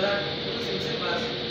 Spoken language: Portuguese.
verdad, tú se